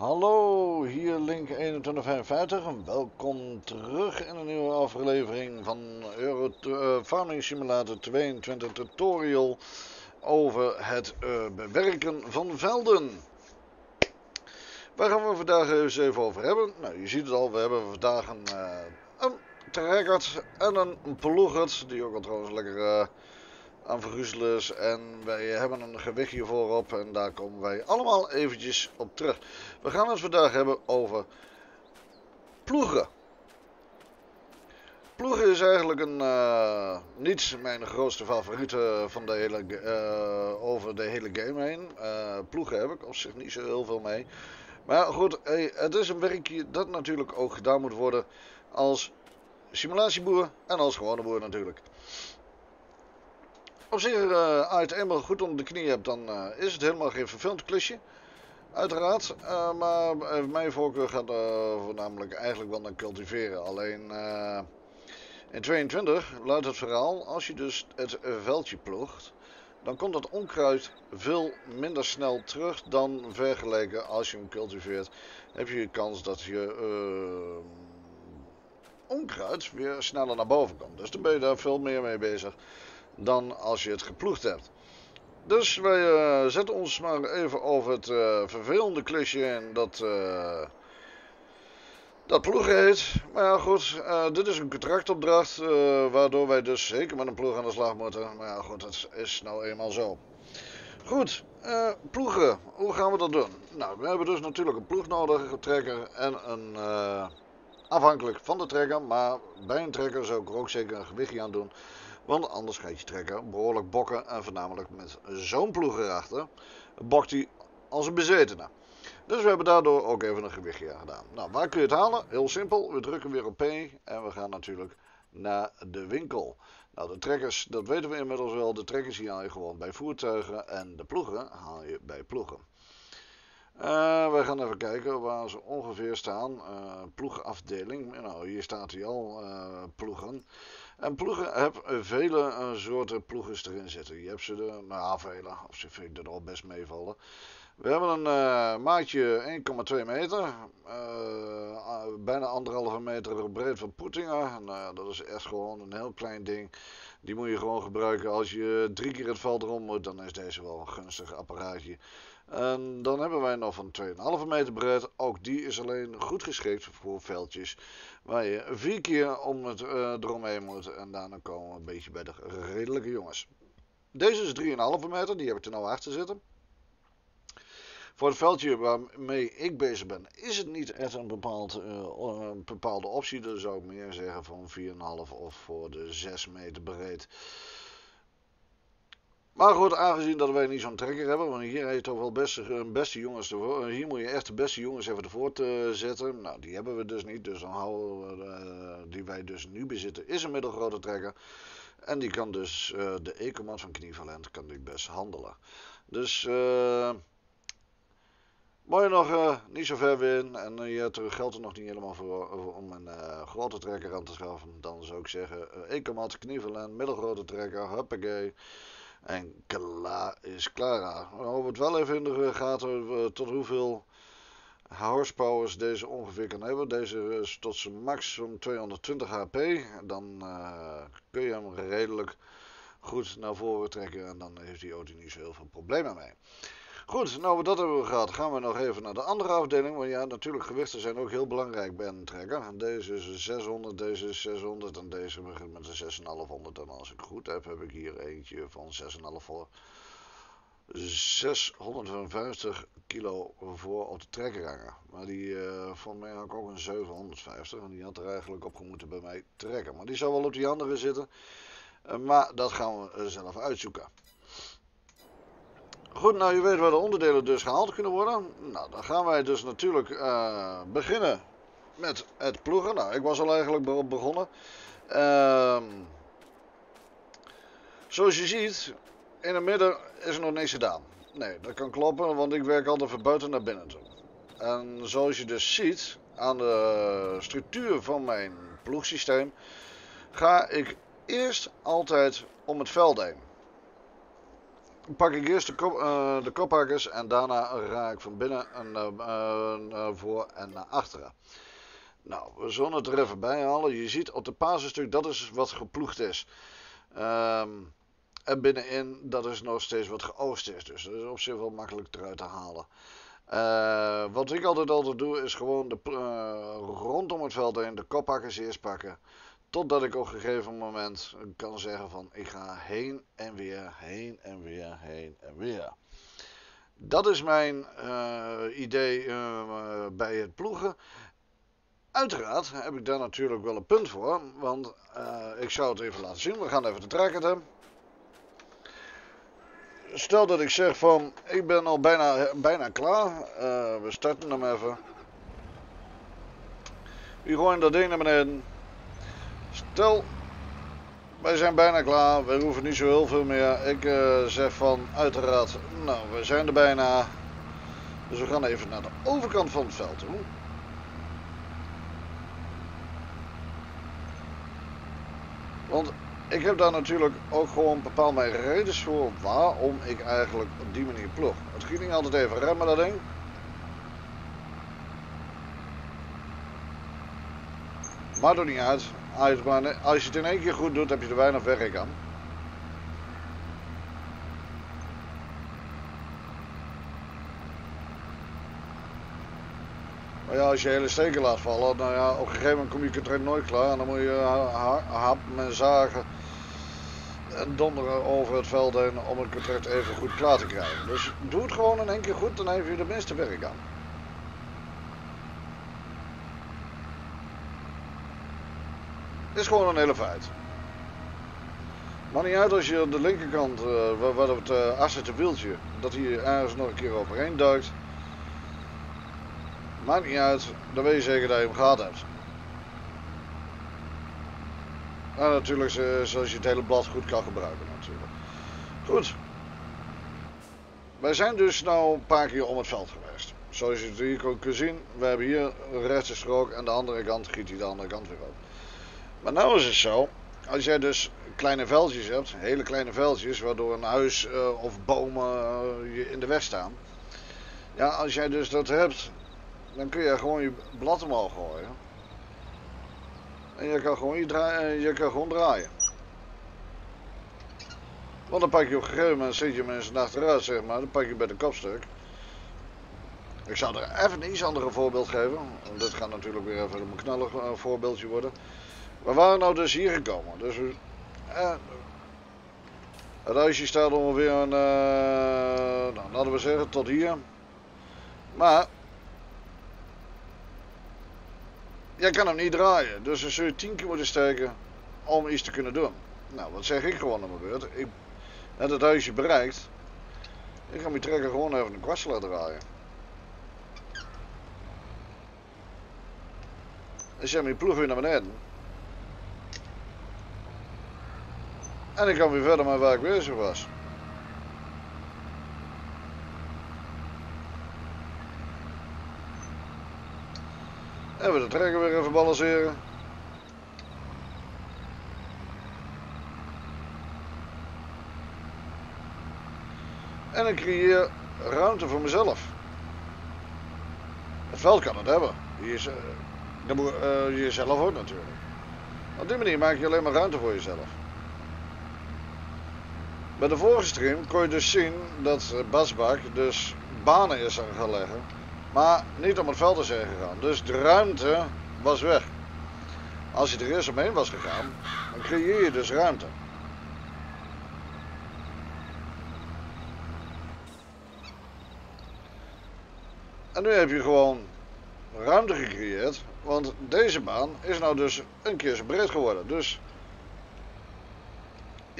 Hallo, hier Link 2155 en welkom terug in een nieuwe aflevering van Euro uh, Farming Simulator 22 tutorial over het uh, bewerken van velden. Waar gaan we vandaag eens even over hebben? Nou, je ziet het al, we hebben vandaag een, uh, een en een ploegert, die ook al trouwens lekker aan. En wij hebben een gewichtje voorop en daar komen wij allemaal eventjes op terug. We gaan het vandaag hebben over ploegen. Ploegen is eigenlijk een, uh, niet mijn grootste favoriete van de hele, uh, over de hele game heen. Uh, ploegen heb ik op zich niet zo heel veel mee. Maar goed, hey, het is een werkje dat natuurlijk ook gedaan moet worden als simulatieboer en als gewone boer natuurlijk. Als je het eenmaal goed onder de knie hebt, dan uh, is het helemaal geen vervelend klusje. Uiteraard, uh, maar mijn voorkeur gaat voornamelijk eigenlijk wel naar cultiveren. Alleen in 22 luidt het verhaal, als je dus het veldje ploegt, dan komt het onkruid veel minder snel terug dan vergeleken als je hem cultiveert. Heb je kans dat je onkruid weer sneller naar boven komt. Dus dan ben je daar veel meer mee bezig dan als je het geploegd hebt. Dus wij uh, zetten ons maar even over het uh, vervelende klusje en dat, uh, dat ploegen heet. Maar ja goed, dit is een contractopdracht waardoor wij dus zeker met een ploeg aan de slag moeten. Maar ja goed, dat is nou eenmaal zo. Goed, ploegen, hoe gaan we dat doen? Nou, we hebben dus natuurlijk een ploeg nodig, een trekker en een... afhankelijk van de trekker, maar bij een trekker zou ik er ook zeker een gewichtje aan doen. Want anders gaat je trekker behoorlijk bokken. En voornamelijk met zo'n ploeg erachter bokt hij als een bezetene. Dus we hebben daardoor ook even een gewichtje gedaan. Nou, waar kun je het halen? Heel simpel. We drukken weer op P en we gaan natuurlijk naar de winkel. Nou, de trekkers, dat weten we inmiddels wel. De trekkers haal je gewoon bij voertuigen en de ploegen haal je bij ploegen. Uh, wij gaan even kijken waar ze ongeveer staan. Uh, ploegafdeling. Nou, hier staat hij al. Uh, ploegen. En ploegen heb vele uh, soorten ploegen erin zitten. Je hebt ze er, nou vele, of ze vind ik er al best meevallen. We hebben een uh, maatje 1,2 meter, bijna anderhalve meter breed van Poetingen. Nou, dat is echt gewoon een heel klein ding. Die moet je gewoon gebruiken als je drie keer het veld erom moet. Dan is deze wel een gunstig apparaatje. En dan hebben wij nog van 2,5 meter breed. Ook die is alleen goed geschikt voor veldjes waar je vier keer om het uh, eromheen moet. En daarna komen we een beetje bij de redelijke jongens. Deze is 3,5 meter, die heb ik er nou achter zitten. Voor het veldje waarmee ik bezig ben, is het niet echt een, bepaald, een bepaalde optie. Dus zou ik meer zeggen van 4,5 of voor de 6 meter breed. Maar goed, aangezien dat wij niet zo'n trekker hebben, want hier heeft toch wel beste, beste jongens ervoor. Hier moet je echt de beste jongens even ervoor te zetten. Nou, die hebben we dus niet, dus dan houden we, uh, die wij dus nu bezitten, is een middelgrote trekker. En die kan dus, de Ecomat van Knievalent, kan die best handelen. Dus, uh, mooi nog niet zo ver weer en je hebt er geld er nog niet helemaal voor, om een grote trekker aan te schaffen. Dan zou ik zeggen, Ecomat, Knievalent, middelgrote trekker, huppakee. En klaar is klaar. We houden het wel even in de gaten uh, tot hoeveel horsepowers deze ongeveer kan hebben. Deze is tot zijn maximum 220 HP. Dan uh, kun je hem redelijk goed naar voren trekken. En dan heeft die auto niet zo heel veel problemen mee. Goed, nou dat hebben we gehad. Gaan we nog even naar de andere afdeling. Want ja, natuurlijk gewichten zijn ook heel belangrijk bij een trekker. Deze is 600, deze is 600 en deze begint met een 6500. En als ik goed heb, heb ik hier eentje van 6,5 voor 650 kilo voor op de trekker hangen. Maar die, uh, van mij had ook een 750 en die had er eigenlijk op moeten bij mij trekken. Maar die zou wel op die andere zitten. Uh, maar dat gaan we zelf uitzoeken. Goed, nou je weet waar de onderdelen dus gehaald kunnen worden. Nou, dan gaan wij dus natuurlijk uh, beginnen met het ploegen. Nou, ik was al eigenlijk begonnen. Uh, zoals je ziet, in het midden is er nog niks gedaan. Nee, dat kan kloppen, want ik werk altijd van buiten naar binnen toe. En zoals je dus ziet aan de structuur van mijn ploegsysteem, ga ik eerst altijd om het veld heen. Pak ik eerst de, kop, uh, de en daarna raak ik van binnen naar, uh, voor en naar achteren. Nou, we zullen het er even bij halen. Je ziet op de basisstuk, dat is wat geploegd is. Um, en binnenin, dat is nog steeds wat geoost is. Dus dat is op zich wel makkelijk eruit te halen. Wat ik altijd altijd doe, is gewoon de, rondom het veld heen de kophakkers eerst pakken. Totdat ik op een gegeven moment kan zeggen van ik ga heen en weer, heen en weer, heen en weer. Dat is mijn uh, idee bij het ploegen. Uiteraard heb ik daar natuurlijk wel een punt voor, want ik zou het even laten zien. We gaan even de tracker hebben stel dat ik zeg van, ik ben al bijna, bijna klaar. We starten hem even. We gooien dat ding naar beneden. Stel, wij zijn bijna klaar. We hoeven niet zo heel veel meer. Ik uh, zeg van, uiteraard, nou, we zijn er bijna. Dus we gaan even naar de overkant van het veld toe. Want ik heb daar natuurlijk ook gewoon bepaald mijn redenen voor waarom ik eigenlijk op die manier ploeg. Het ging altijd even remmen dat ding. Maar doet niet uit. Als je het in één keer goed doet, heb je er weinig werk aan. Maar ja, als je hele steken laat vallen, nou ja, op een gegeven moment kom je het nooit klaar. En dan moet je happen en zagen en donderen over het veld heen om het contract even goed klaar te krijgen. Dus doe het gewoon in één keer goed, dan heb je de meeste werk aan. Is gewoon een hele feit. Maar niet uit als je de linkerkant, uh, waar, het uh, wieltje, dat hij ergens nog een keer overheen duikt. Maakt niet uit, dan weet je zeker dat je hem gehad hebt. Nou, natuurlijk zoals je het hele blad goed kan gebruiken natuurlijk. Goed. Wij zijn dus nou een paar keer om het veld geweest. Zoals je hier kunt zien, we hebben hier een rechtse strook en de andere kant giet hij de andere kant weer op. Maar nou is het zo, als jij dus kleine veldjes hebt, hele kleine veldjes, waardoor een huis uh, of bomen uh, je in de weg staan. Ja, als jij dus dat hebt, dan kun je gewoon je blad omhoog gooien. En je kan gewoon, je draaien, je kan gewoon draaien. Want dan pak je op een gegeven moment, zit je mensen achteruit zeg maar, dan pak je bij de kopstuk. Ik zal er even een iets andere voorbeeld geven. Dit gaat natuurlijk weer even een knallig eh, voorbeeldje worden. We waren nou dus hier gekomen. Dus eh, het huisje staat ongeveer een, uh, nou, laten we zeggen tot hier. Maar jij kan hem niet draaien. Dus dan zul je 10 keer moeten steken om iets te kunnen doen. Nou, wat zeg ik gewoon aan mijn beurt? Ik heb het huisje bereikt. Ik ga mijn trekker gewoon even een kwarts laten draaien. En zet mijn ploeg weer naar beneden. En ik kan weer verder met waar ik bezig was. En we de trekker weer even balanceren. En ik creëer ruimte voor mezelf. Het veld kan het hebben. Is, uh, moet, jezelf ook natuurlijk. Op die manier maak je alleen maar ruimte voor jezelf. Bij de vorige stream kon je dus zien dat Basbak dus banen is aan gaan leggen maar niet om het veld te zijn gegaan. Dus de ruimte was weg. Als je er eerst omheen was gegaan, dan creëer je dus ruimte. En nu heb je gewoon ruimte gecreëerd. Want deze baan is nou dus een keer zo breed geworden. Dus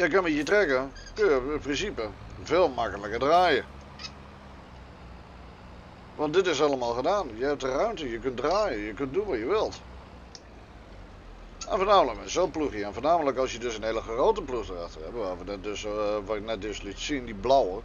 je kan met je trekken, kun je in principe veel makkelijker draaien. Want dit is allemaal gedaan. Je hebt de ruimte, je kunt draaien, je kunt doen wat je wilt. En voornamelijk met zo'n ploegje. En voornamelijk als je dus een hele grote ploeg erachter hebt. Waar we net dus, uh, wat net dus liet zien, die blauwe.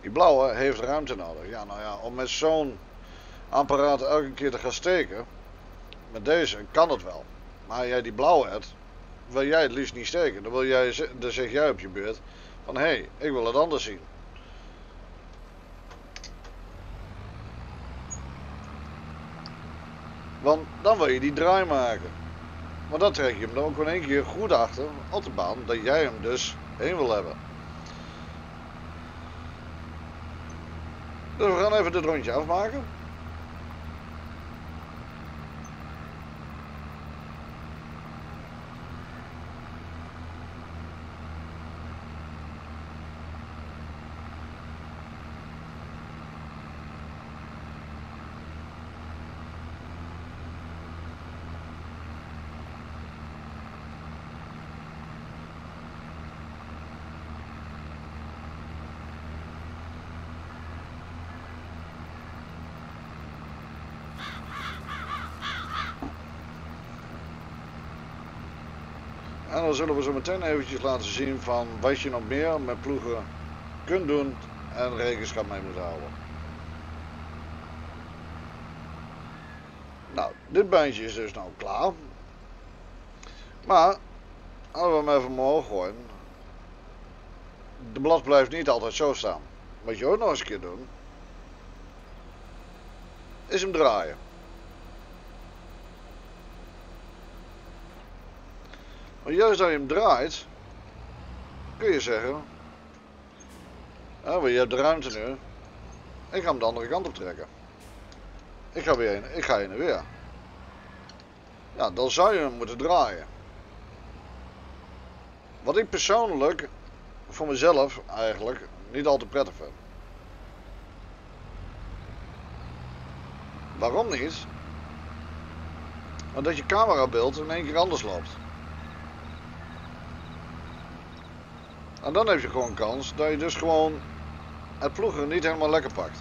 Die blauwe heeft ruimte nodig. Ja, nou ja, om met zo'n apparaat elke keer te gaan steken. Met deze kan het wel. Maar jij die blauwe hebt, wil jij het liefst niet steken. Dan, wil jij, dan zeg jij op je beurt van hé, hey, ik wil het anders zien. Want dan wil je die draai maken. Maar dan trek je hem dan ook in één keer goed achter op de baan dat jij hem dus heen wil hebben. Dus we gaan even dit rondje afmaken. En dan zullen we zo meteen eventjes laten zien van wat je nog meer met ploegen kunt doen en rekenschap mee moet houden. Nou, dit bandje is dus nou klaar. Maar, als we hem even omhoog gooien. De blad blijft niet altijd zo staan. Wat je ook nog eens een keer doen. Is hem draaien. Maar juist als je hem draait, kun je zeggen, ja, je hebt de ruimte nu, ik ga hem de andere kant op trekken. Ik ga weer ik ga heen en weer. Ja, dan zou je hem moeten draaien. Wat ik persoonlijk, voor mezelf eigenlijk, niet al te prettig vind. Waarom niet? Omdat je camerabeeld in één keer anders loopt. En dan heb je gewoon kans dat je dus gewoon het ploegen niet helemaal lekker pakt.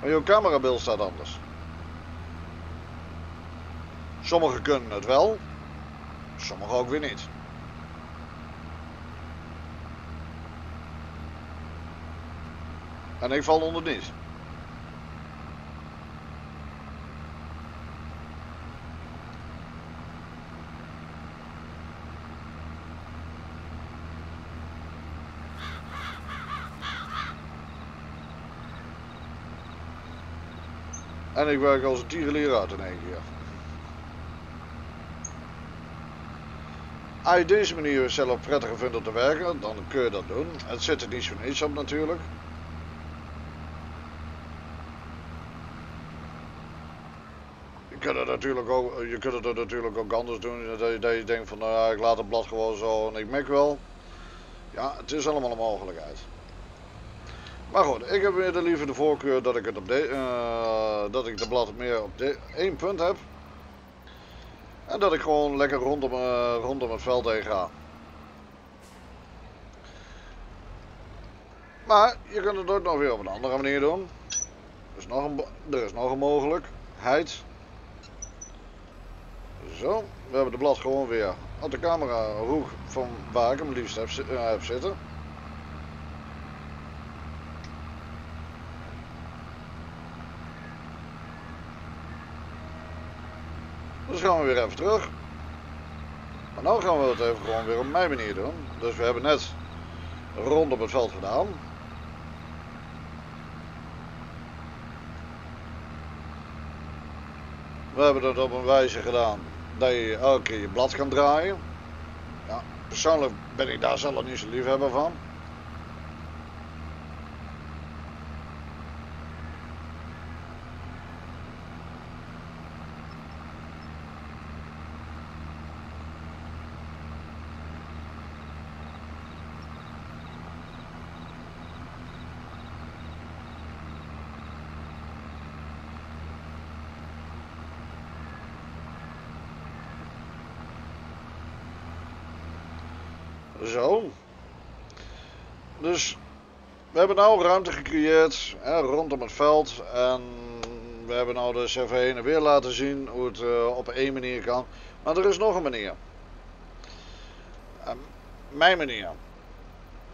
Maar je camerabeeld staat anders. Sommigen kunnen het wel, sommigen ook weer niet. En ik val onder niet. En ik werk als uit in één keer. Als je deze manier zelf prettiger vindt om te werken, dan kun je dat doen. Het zit er niet zo niets op natuurlijk. Je kunt het natuurlijk ook, je kunt het natuurlijk ook anders doen. Dat je, dat denkt van nou ik laat het blad gewoon zo en ik merk wel. Ja, het is allemaal een mogelijkheid. Maar goed, ik heb weer de liever de voorkeur dat ik, het op de, uh, dat ik de blad meer op de, één punt heb. En dat ik gewoon lekker rondom, uh, rondom het veld heen ga. Maar je kunt het ook nog weer op een andere manier doen. Er is nog een, er nog mogelijkheid. Zo, we hebben de blad gewoon weer op de camera hoog van waar ik hem liefst heb, uh, heb zitten. Dus gaan we weer even terug. Maar nu gaan we het even gewoon weer op mijn manier doen. Dus we hebben net rond op het veld gedaan. We hebben het op een wijze gedaan dat je elke keer je blad kan draaien. Ja, persoonlijk ben ik daar zelf niet zo liefhebber van. Zo. Dus we hebben nou ruimte gecreëerd hè, rondom het veld. En we hebben nou dus even heen en weer laten zien hoe het uh, op één manier kan. Maar er is nog een manier. Uh, mijn manier.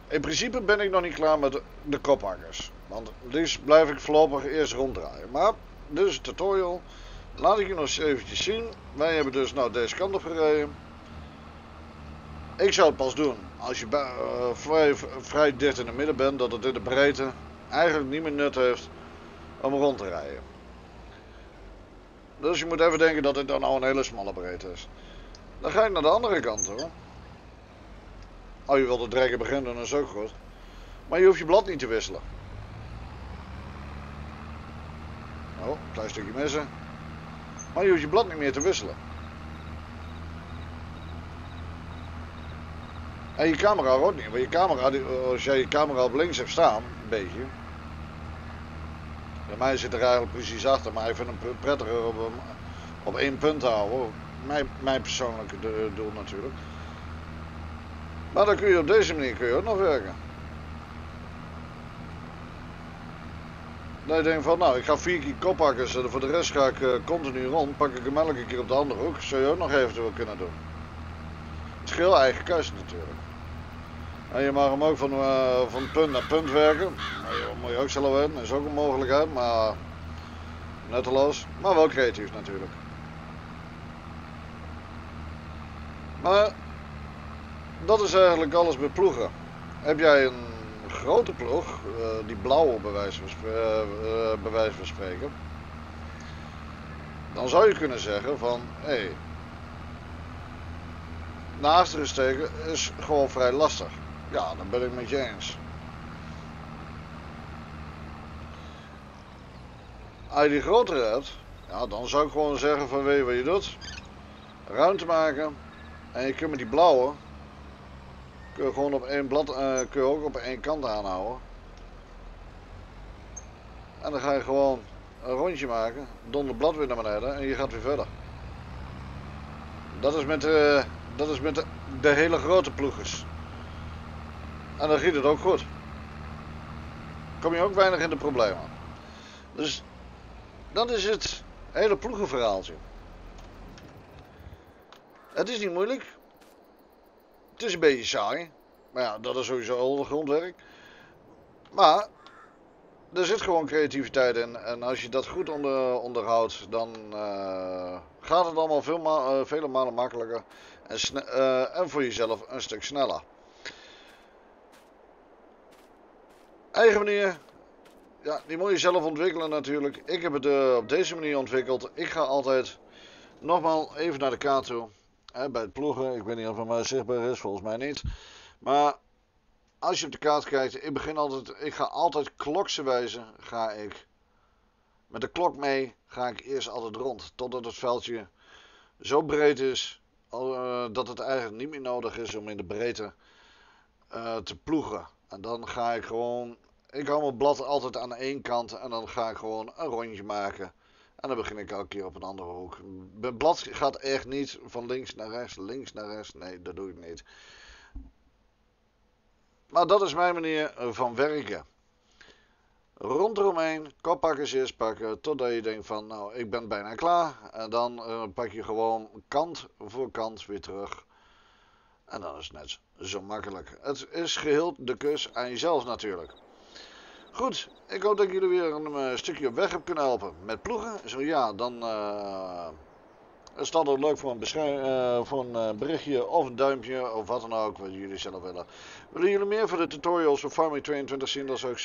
In principe ben ik nog niet klaar met de, de. Want liefst blijf ik voorlopig eerst ronddraaien. Maar dit is een tutorial. Laat ik je nog eens eventjes zien. Wij hebben dus nou deze kant op gereden. Ik zou het pas doen als je uh, vrij, dicht in het midden bent, dat het in de breedte eigenlijk niet meer nut heeft om rond te rijden. Dus je moet even denken dat dit dan nou een hele smalle breedte is. Dan ga je naar de andere kant hoor. Oh, je wilt het trekken beginnen, dan is ook goed. Maar je hoeft je blad niet te wisselen. Oh, klein stukje missen. Maar je hoeft je blad niet meer te wisselen. En je camera ook niet, want je camera, als jij je camera op links hebt staan, een beetje. Bij mij zit er eigenlijk precies achter, maar ik vind hem prettiger op, op één punt houden. Mijn, mijn persoonlijke doel natuurlijk. Maar dan kun je op deze manier kun je ook nog werken. Dat je van, nou, ik ga vier keer koppakkers en voor de rest ga ik uh, continu rond. Pak ik hem elke keer op de andere hoek. Zou je ook nog eventueel kunnen doen. Heel eigen keuze natuurlijk. En je mag hem ook van, uh, van punt naar punt werken. Dat moet je ook zelf dat is ook een mogelijkheid, maar nutteloos. Maar wel creatief natuurlijk. Maar dat is eigenlijk alles met ploegen. Heb jij een grote ploeg, uh, die blauwe bij bij wijze van spreken, dan zou je kunnen zeggen van, hé, hey, naar achteren steken is gewoon vrij lastig. Ja, dan ben ik met je eens. Als je die grotere hebt, ja, dan zou ik gewoon zeggen van weet je wat je doet. Ruimte maken. En je kunt met die blauwe, kun je gewoon op één blad, uh, kun je ook op één kant aanhouden. En dan ga je gewoon een rondje maken, donder blad weer naar beneden en je gaat weer verder. Dat is met, uh, dat is met de, hele grote ploegers. En dan giet het ook goed. Kom je ook weinig in de problemen. Dus dat is het hele ploegenverhaaltje. Het is niet moeilijk. Het is een beetje saai. Maar ja, dat is sowieso al grondwerk. Maar er zit gewoon creativiteit in. En als je dat goed onder, onderhoudt, dan uh, gaat het allemaal veel ma uh, vele malen makkelijker. En, uh, en voor jezelf een stuk sneller. Eigen manier. Ja, die moet je zelf ontwikkelen natuurlijk. Ik heb het op deze manier ontwikkeld. Ik ga altijd nogmaals even naar de kaart toe. Hè, bij het ploegen. Ik weet niet of het maar zichtbaar is, volgens mij niet. Maar als je op de kaart kijkt, ik begin altijd, ik ga altijd kloksenwijze, ga ik met de klok mee, ga ik eerst altijd rond. Totdat het veldje zo breed is, uh, dat het eigenlijk niet meer nodig is om in de breedte uh, te ploegen. En dan ga ik gewoon. Ik hou mijn blad altijd aan één kant en dan ga ik gewoon een rondje maken. En dan begin ik elke keer op een andere hoek. Mijn blad gaat echt niet van links naar rechts, links naar rechts. Nee, dat doe ik niet. Maar dat is mijn manier van werken. Rondom koppakkers eerst pakken, totdat je denkt van, nou, ik ben bijna klaar. En dan uh, pak je gewoon kant voor kant weer terug. En dan is het net zo makkelijk. Het is geheel de kus aan jezelf natuurlijk. Goed, ik hoop dat ik jullie weer een uh, stukje op weg heb kunnen helpen. Met ploegen, zo ja, dan uh, is dat ook leuk voor een, voor een berichtje of een duimpje of wat dan ook, wat jullie zelf willen. Willen jullie meer van de tutorials van Farming 22 zien, dan zou ik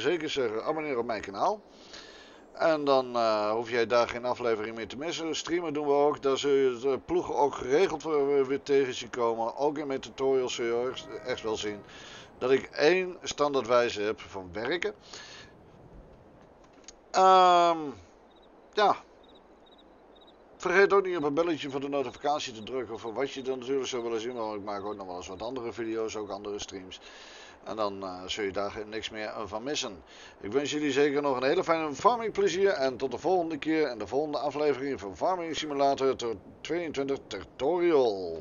zeker zeggen, abonneer op mijn kanaal. En dan uh, hoef jij daar geen aflevering meer te missen. Streamen doen we ook. Daar zul je de ploegen ook geregeld weer tegen zien komen. Ook in mijn tutorials zul je echt wel zien dat ik één standaardwijze heb van werken. Um, ja. Vergeet ook niet op een belletje voor de notificatie te drukken voor wat je dan natuurlijk zou willen zien. Want ik maak ook nog wel eens wat andere video's, ook andere streams. En dan uh, zul je daar niks meer van missen. Ik wens jullie zeker nog een hele fijne farming plezier. En tot de volgende keer en de volgende aflevering van Farming Simulator 22 Tutorial.